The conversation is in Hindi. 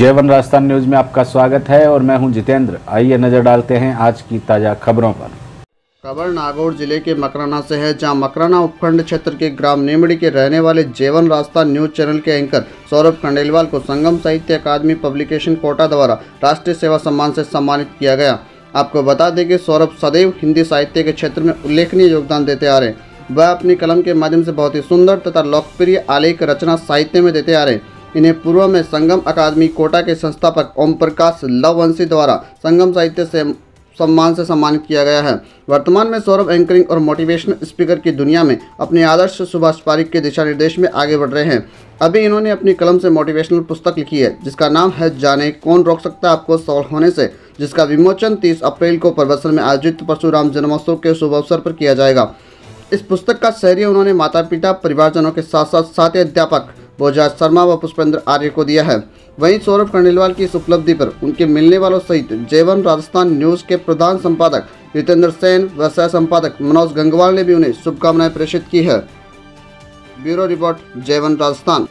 जेवन राजस्थान न्यूज़ में आपका स्वागत है और मैं हूँ जितेंद्र। आइए नज़र डालते हैं आज की ताज़ा खबरों पर। खबर, नागौर ज़िले के मकराना से है, जहाँ मकराना उपखंड क्षेत्र के ग्राम नेमड़ी के रहने वाले जेवन राजस्थान न्यूज़ चैनल के एंकर सौरभ खंडेलवाल को संगम साहित्य अकादमी पब्लिकेशन कोटा द्वारा राष्ट्रीय सेवा सम्मान से सम्मानित किया गया। आपको बता दें कि सौरभ सदैव हिंदी साहित्य के क्षेत्र में उल्लेखनीय योगदान देते आ रहे वह अपनी कलम के माध्यम से बहुत ही सुंदर तथा लोकप्रिय आलेख रचना साहित्य में देते आ रहे इन्हें पूर्व में संगम अकादमी कोटा के संस्थापक ओम प्रकाश लववंशी द्वारा संगम साहित्य से सम्मान से सम्मानित किया गया है। वर्तमान में सौरभ एंकरिंग और मोटिवेशनल स्पीकर की दुनिया में अपने आदर्श सुभाष पारिक के दिशा निर्देश में आगे बढ़ रहे हैं। अभी इन्होंने अपनी कलम से मोटिवेशनल पुस्तक लिखी है, जिसका नाम है जाने कौन रोक सकता है आपको सफल होने से, जिसका विमोचन 30 अप्रैल को परबसर में आयोजित परशुराम जन्मोत्सव के शुभ अवसर पर किया जाएगा। इस पुस्तक का शहरी उन्होंने माता पिता परिवारजनों के साथ साथ साथी अध्यापक बोजाज शर्मा व पुष्पेंद्र आर्य को दिया है। वहीं सौरभ कर्णिलवाल की इस उपलब्धि पर उनके मिलने वालों सहित जयवन राजस्थान न्यूज़ के प्रधान संपादक जितेंद्र सेन व सह संपादक मनोज गंगवाल ने भी उन्हें शुभकामनाएँ प्रेषित की है। Bureau report Jaivan Rajasthan.